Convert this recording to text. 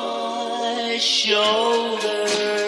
my shoulder.